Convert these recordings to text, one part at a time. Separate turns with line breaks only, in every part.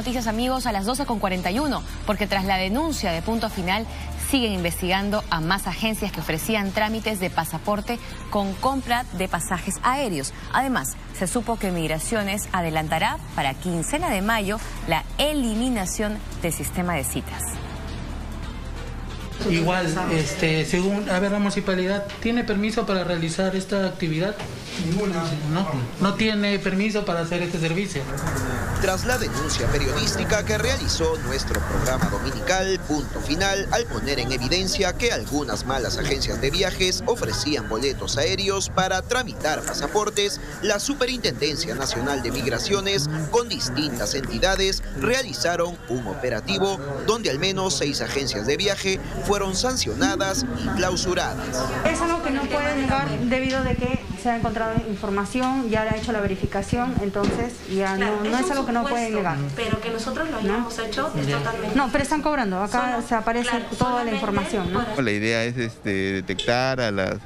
Noticias amigos a las 12.41, porque tras la denuncia de punto final siguen investigando a más agencias que ofrecían trámites de pasaporte con compra de pasajes aéreos. Además, se supo que Migraciones adelantará para quincena de mayo la eliminación del sistema de citas.
Igual, este, según, a ver, la municipalidad, ¿tiene permiso para realizar esta actividad? Ninguna. No, no tiene permiso para hacer este servicio.
Tras la denuncia periodística que realizó nuestro programa dominical, punto final, al poner en evidencia que algunas malas agencias de viajes ofrecían boletos aéreos para tramitar pasaportes, la Superintendencia Nacional de Migraciones, con distintas entidades, realizaron un operativo donde al menos seis agencias de viaje fueron sancionadas y clausuradas.
Es algo que no puede negar debido a que se ha encontrado información, ya le ha hecho la verificación, entonces ya no, no es, algo que no pueden negar.
Pero que nosotros lo hayamos hecho es totalmente...
No, pero están cobrando, acá se aparece toda la información. ¿no?
La idea es este, detectar a las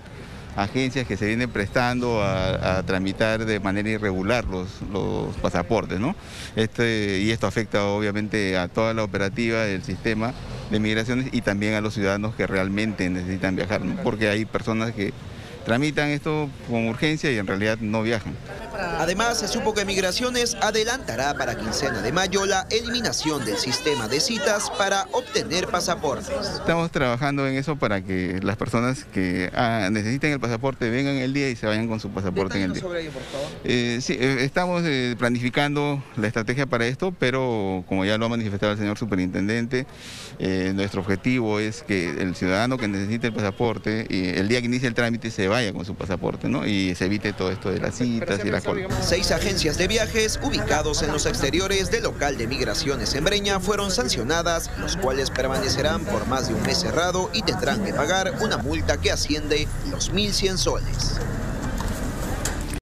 agencias que se vienen prestando a, tramitar de manera irregular los, los pasaportes, ¿no? Este, y esto afecta obviamente a toda la operativa del sistema de migraciones y también a los ciudadanos que realmente necesitan viajar, porque hay personas que tramitan esto con urgencia y en realidad no viajan.
Además, se supo que Migraciones adelantará para quincena de mayo la eliminación del sistema de citas para obtener pasaportes.
Estamos trabajando en eso para que las personas que ah, necesiten el pasaporte vengan el día y se vayan con su pasaporte en el día. Sobre ello, por favor? Eh, sí, eh, estamos eh, planificando la estrategia para esto, pero como ya lo ha manifestado el señor superintendente, nuestro objetivo es que el ciudadano que necesite el pasaporte, y el día que inicie el trámite se vaya con su pasaporte, ¿no? Y se evite todo esto de las citas y las
Seis agencias de viajes ubicados en los exteriores del local de migraciones en Breña fueron sancionadas, los cuales permanecerán por más de un mes cerrado y tendrán que pagar una multa que asciende los 1.100 soles.